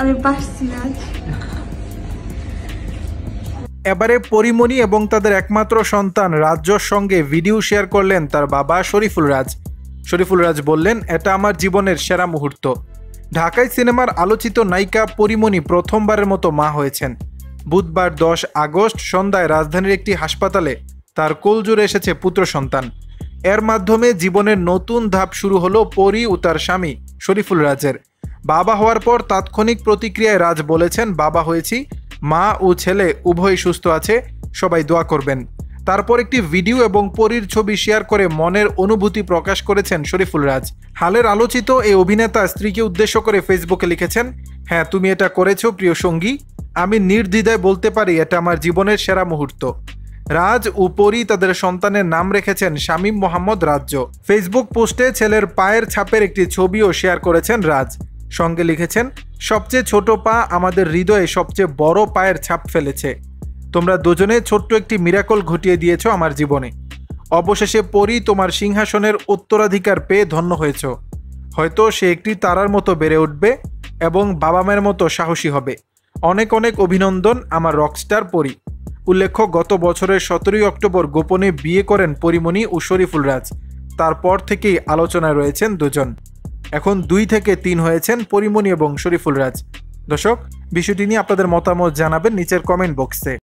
আমি পারছি না এবারে পরিমণি এবং তাদের একমাত্র সন্তান রাজ্যর সঙ্গে ভিডিও শেয়ার করলেন তার বাবা শরীফুল রাজ। শরীফুল রাজ বললেন, এটা আমার জীবনের সেরা মুহূর্ত। ঢাকায় সিনেমার আলোচিত নায়িকা পরিমণি প্রথমবারের মতো মা হয়েছেন। বুধবার দশ আগস্ট সন্ধ্যায় রাজধানীর একটি হাসপাতালে তার কোলজুড়ে এসেছে পুত্র সন্তান। এর মাধ্যমে জীবনের নতুন ধাপ শুরু হলো পরি ও তার স্বামী শরীফুল রাজের। বাবা হওয়ার পর তাৎক্ষণিক প্রতিক্রিয়ায় রাজ বলেছেন, বাবা হয়েছি, মা ও ছেলে উভয়ই সুস্থ আছে, সবাই দোয়া করবেন। তারপর একটি ভিডিও এবং পরীর ছবি শেয়ার করে মনের অনুভূতি প্রকাশ করেছেন শরীফুল রাজ। হালের আলোচিত এই অভিনেতা স্ত্রীকে উদ্দেশ্য করে ফেসবুকে লিখেছেন হ্যাঁ তুমি এটা করেছ, প্রিয় সঙ্গী। আমি নির্দ্বিধায় বলতে পারি, এটা আমার জীবনের সেরা মুহূর্ত। রাজ ও তাদের সন্তানের নাম রেখেছেন শামীম মোহাম্মদ রাজ্য। ফেসবুক পোস্টে ছেলের পায়ের ছাপের একটি ছবিও শেয়ার করেছেন রাজ। সঙ্গে লিখেছেন, সবচেয়ে ছোট পা আমাদের হৃদয়ে সবচেয়ে বড় পায়ের ছাপ ফেলেছে। তোমরা দুজনে ছোট্ট একটি মিরাকল ঘটিয়ে দিয়েছ আমার জীবনে। অবশেষে পরি তোমার সিংহাসনের উত্তরাধিকার পেয়ে ধন্য হয়েছ। হয়তো সে একটি তারার মতো বেড়ে উঠবে এবং বাবা মায়ের মতো সাহসী হবে। অনেক অনেক অভিনন্দন আমার রকস্টার পরি। উল্লেখ্য, গত বছরের সতেরোই অক্টোবর গোপনে বিয়ে করেন পরিমণি ও শরীফুল রাজ। তারপর থেকেই আলোচনায় রয়েছেন দুজন। এখন দুই থেকে তিন হয়েছেন পরিমণি এবং শরীফুল রাজ। দর্শক, বিষয়টি নিয়ে আপনাদের মতামত জানাবেন নিচের কমেন্ট বক্সে